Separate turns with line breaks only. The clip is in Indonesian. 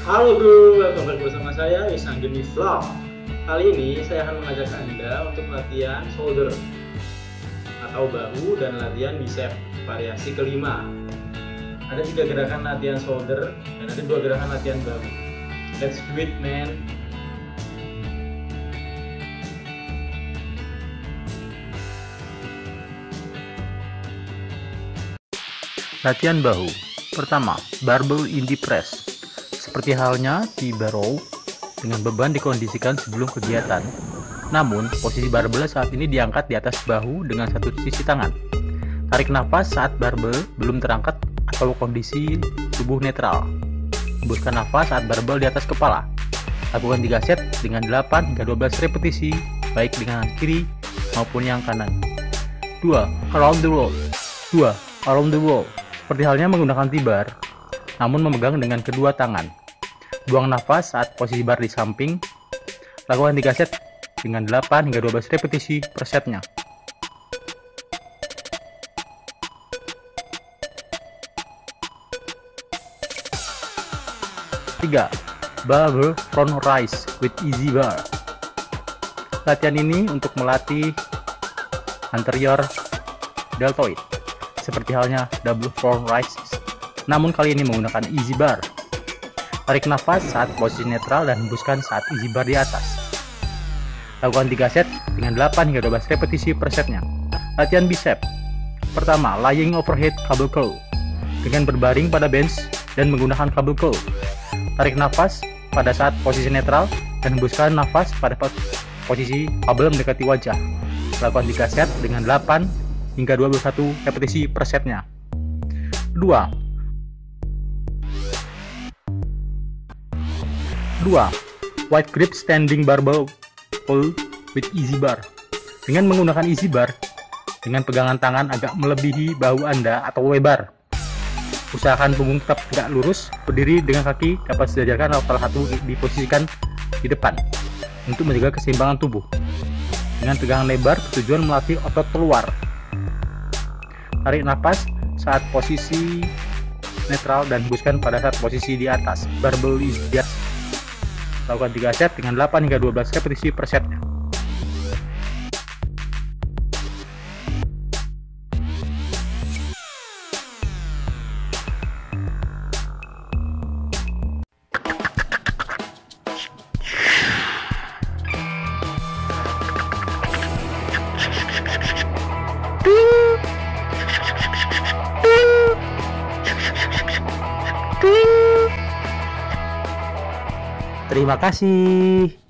Halo bro, welcome back bersama saya Isanggeni Vlog. Kali ini saya akan mengajak Anda untuk latihan shoulder. Atau bahu dan latihan bicep variasi kelima. Ada tiga gerakan latihan shoulder dan ada dua gerakan latihan bahu. Let's do it man.
Latihan bahu. Pertama, barbell indie press seperti halnya di barrow dengan beban dikondisikan sebelum kegiatan. Namun, posisi barbel saat ini diangkat di atas bahu dengan satu sisi tangan. Tarik nafas saat barbel belum terangkat atau kondisi tubuh netral. Hembuskan nafas saat barbel di atas kepala. Lakukan 3 set dengan 8 hingga 12 repetisi, baik dengan kiri maupun yang kanan. 2. Around the world 2. Around the world Seperti halnya menggunakan tibar, namun memegang dengan kedua tangan. Buang nafas saat posisi bar di samping. Lakukan 3 set dengan 8 hingga 12 repetisi per setnya. Tiga, Barbell front rise with easy bar. Latihan ini untuk melatih anterior deltoid, seperti halnya double front rise. Namun kali ini menggunakan easy bar. Tarik nafas saat posisi netral dan hembuskan saat easy bar di atas. Lakukan 3 set dengan 8 hingga 12 repetisi per setnya. Latihan bicep. Pertama, lying overhead cable curl dengan berbaring pada bench dan menggunakan cable curl. Tarik nafas pada saat posisi netral dan hembuskan nafas pada posisi kabel mendekati wajah. Lakukan 3 set dengan 8 hingga 21 repetisi per setnya. 2. 2. Wide grip standing barbell pull with easy bar. Dengan menggunakan easy bar, dengan pegangan tangan agak melebihi bahu Anda atau lebar. Usahakan punggung tetap tegak lurus, berdiri dengan kaki dapat sejajarkan atau salah satu diposisikan di depan untuk menjaga keseimbangan tubuh. Dengan pegangan lebar, tujuan melatih otot keluar. Tarik nafas saat posisi netral dan hembuskan pada saat posisi di atas. Barbell is just Lakukan 3 set dengan 8 hingga 12 repetisi per setnya. Terima kasih.